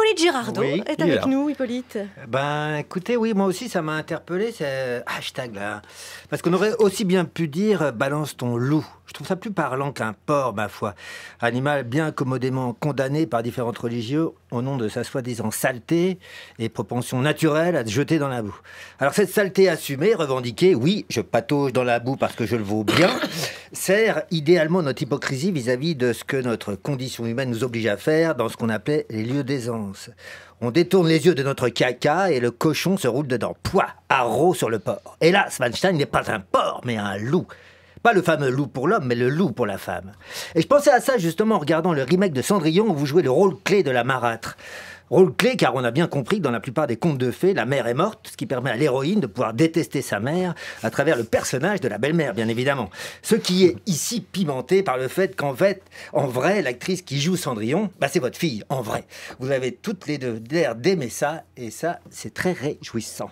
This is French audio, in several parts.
Hippolyte Girardot Oui, est avec nous, Hippolyte. Ben, écoutez, oui, moi aussi, ça m'a interpellé, ce hashtag là. Parce qu'on aurait aussi bien pu dire euh, balance ton loup. Je trouve ça plus parlant qu'un porc, ma foi. Animal bien commodément condamné par différentes religions au nom de sa soi-disant saleté et propension naturelle à se jeter dans la boue. Alors, cette saleté assumée, revendiquée, oui, je patauge dans la boue parce que je le vaux bien, sert idéalement notre hypocrisie vis-à-vis de ce que notre condition humaine nous oblige à faire dans ce qu'on appelait les lieux d'aisance. On détourne les yeux de notre caca et le cochon se roule dedans. Pouah, haro sur le porc. Et là, Svanstein n'est pas un porc, mais un loup. Pas le fameux loup pour l'homme, mais le loup pour la femme. Et je pensais à ça justement en regardant le remake de Cendrillon où vous jouez le rôle clé de la marâtre. Rôle clé car on a bien compris que dans la plupart des contes de fées, la mère est morte, ce qui permet à l'héroïne de pouvoir détester sa mère à travers le personnage de la belle-mère, bien évidemment. Ce qui est ici pimenté par le fait qu'en fait, en vrai, l'actrice qui joue Cendrillon, bah, c'est votre fille, en vrai. Vous avez toutes les deux l'air d'aimer ça, et ça, c'est très réjouissant.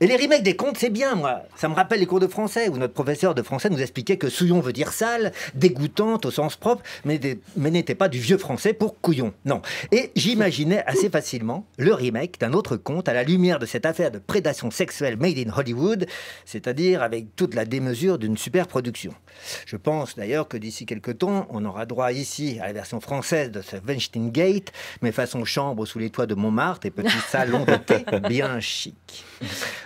Et les remakes des contes, c'est bien, moi. Ça me rappelle les cours de français où notre professeur de français nous expliquait que souillon veut dire sale, dégoûtante au sens propre, mais, des- mais n'était pas du vieux français pour couillon. Non. Et j'imaginais assez facilement le remake d'un autre conte à la lumière de cette affaire de prédation sexuelle made in Hollywood, c'est-à-dire avec toute la démesure d'une super production. Je pense d'ailleurs que d'ici quelques temps, on aura droit ici à la version française de ce Weinstein Gate, mais façon chambre sous les toits de Montmartre et petit salon de thé bien chic.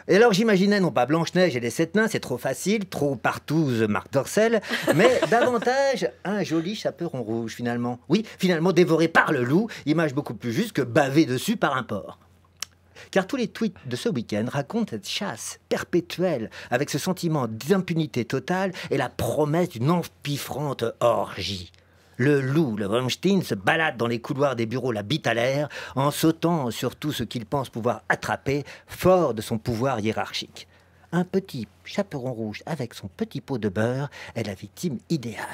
Et alors j'imaginais non pas Blanche-Neige et les sept nains, c'est trop facile, trop partouze Marc Dorcel, mais davantage un joli chaperon rouge finalement. Oui, finalement dévoré par le loup, image beaucoup plus juste que bavé dessus par un porc. Car tous les tweets de ce week-end racontent cette chasse perpétuelle avec ce sentiment d'impunité totale et la promesse d'une empiffrante orgie. Le loup, le Weinstein, se balade dans les couloirs des bureaux la bite à l'air en sautant sur tout ce qu'il pense pouvoir attraper, fort de son pouvoir hiérarchique. Un petit chaperon rouge avec son petit pot de beurre est la victime idéale.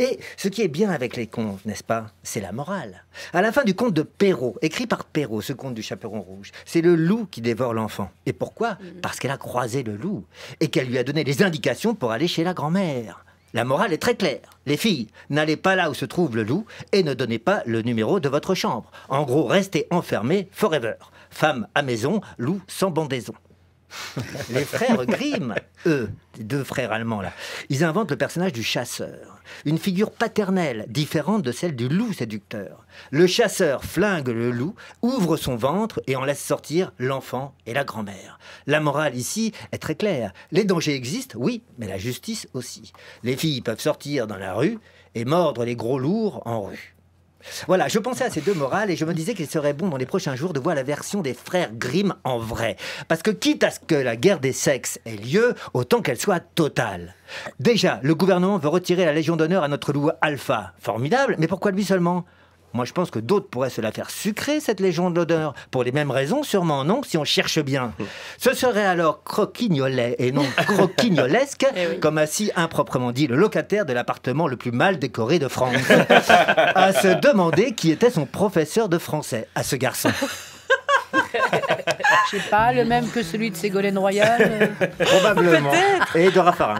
Et ce qui est bien avec les contes, n'est-ce pas? C'est la morale. À la fin du conte de Perrault, écrit par Perrault, ce conte du chaperon rouge, c'est le loup qui dévore l'enfant. Et pourquoi? Parce qu'elle a croisé le loup et qu'elle lui a donné les indications pour aller chez la grand-mère. La morale est très claire. Les filles, n'allez pas là où se trouve le loup et ne donnez pas le numéro de votre chambre. En gros, restez enfermés forever. Femme à maison, loup sans bandaison. Les frères Grimm, eux, deux frères allemands là, ils inventent le personnage du chasseur. Une figure paternelle, différente de celle du loup séducteur. Le chasseur flingue le loup, ouvre son ventre et en laisse sortir l'enfant et la grand-mère. La morale ici est très claire. Les dangers existent, oui, mais la justice aussi. Les filles peuvent sortir dans la rue et mordre les gros lourds en rue. Voilà, je pensais à ces deux morales et je me disais qu'il serait bon dans les prochains jours de voir la version des frères Grimm en vrai. Parce que quitte à ce que la guerre des sexes ait lieu, autant qu'elle soit totale. Déjà, le gouvernement veut retirer la Légion d'honneur à notre loup Alpha. Formidable, mais pourquoi lui seulement? Moi, je pense que d'autres pourraient se la faire sucrer, cette Légion d'honneur. Pour les mêmes raisons, sûrement non, si on cherche bien. Ce serait alors croquignolet et non croquignolesque, comme a si improprement dit le locataire de l'appartement le plus mal décoré de France. à se demander qui était son professeur de français à ce garçon. Je sais pas, le même que celui de Ségolène Royal. euh. Probablement. Et de Raffarin.